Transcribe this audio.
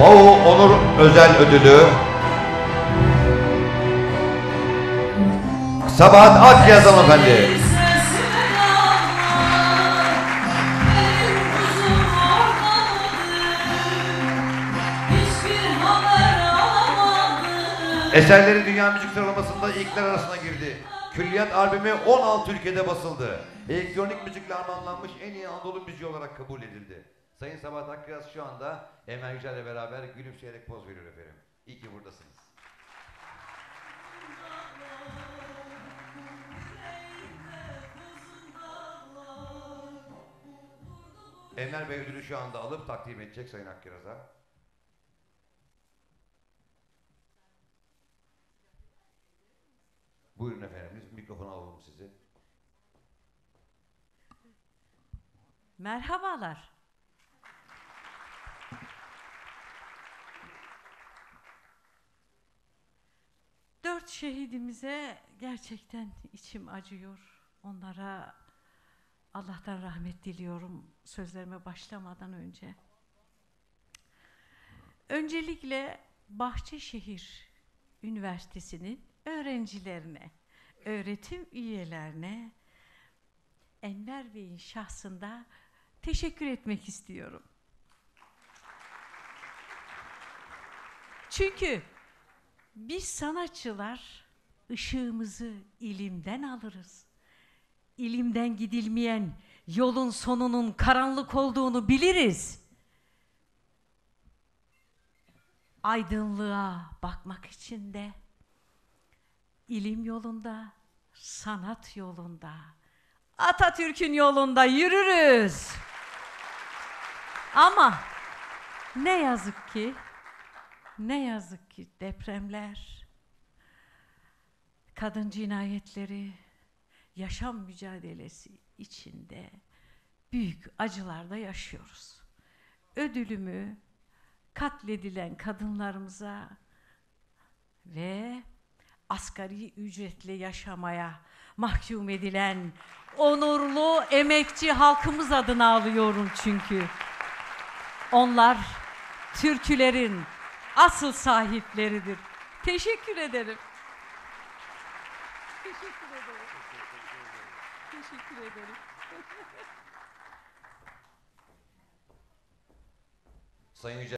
Bau Onur Özel Ödülü Sabahat Akyaz hanımefendi. Eserleri dünya müzik sıralamasında ilkler arasına girdi. Külliyat albümü 16 ülkede basıldı. Elektronik müzikle armağanlanmış en iyi Anadolu müziği olarak kabul edildi. Sayın Sabahat Akyaz şu anda Emel Yücel'le beraber gülümseyerek poz veriyor efendim. İyi ki buradasınız. Enver Bey ödülü şu anda alıp takdim edecek Sayın Akkiraz'a. Buyurun efendim, mikrofonu alalım sizi. Merhabalar. Dört şehidimize gerçekten içim acıyor. Onlara Allah'tan rahmet diliyorum sözlerime başlamadan önce. Öncelikle Bahçeşehir Üniversitesi'nin öğrencilerine, öğretim üyelerine, Enver Bey'in şahsında teşekkür etmek istiyorum. Çünkü biz sanatçılar ışığımızı ilimden alırız. İlimden gidilmeyen yolun sonunun karanlık olduğunu biliriz. Aydınlığa bakmak için de ilim yolunda, sanat yolunda, Atatürk'ün yolunda yürürüz. Ama ne yazık ki, ne yazık ki depremler, kadın cinayetleri, yaşam mücadelesi içinde büyük acılarda yaşıyoruz. Ödülümü katledilen kadınlarımıza ve asgari ücretle yaşamaya mahkum edilen onurlu emekçi halkımız adına alıyorum çünkü. Onlar türkülerin asıl sahipleridir. Teşekkür ederim. Teşekkür ederim. Teşekkür ederim. Sayın